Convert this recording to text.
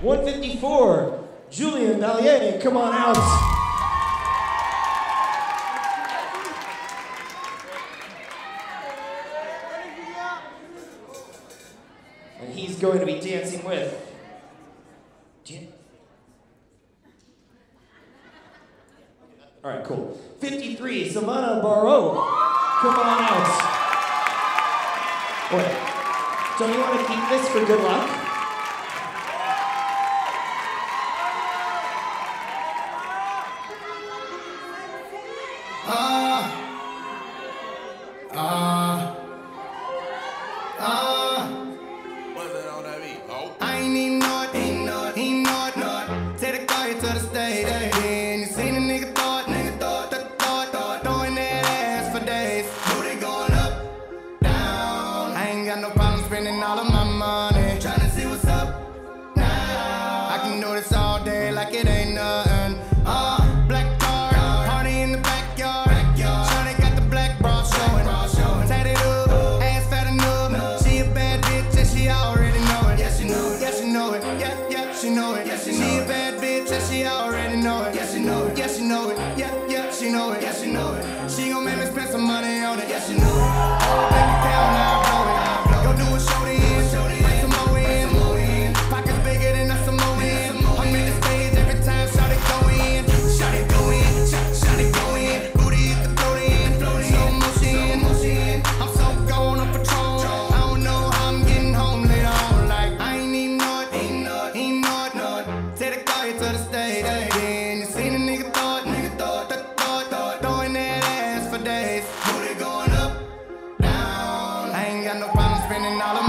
154, Julien Vallier, come on out. And he's going to be dancing with. All right, cool. 53, Savana Barreau. Come on out. Wait, don't you want to keep this for good luck? Ah. Ah. I ain't even know it, ain't know it, ain't know it, know it. Take the car to the state, and you seen a nigga thought, nigga thought, thought, thought, thought, throwing that ass for days. Booty going up, down. I ain't got no problem spending all of my money. She know it. Yeah, she a bad bitch and she already know it. Know it. Spending all of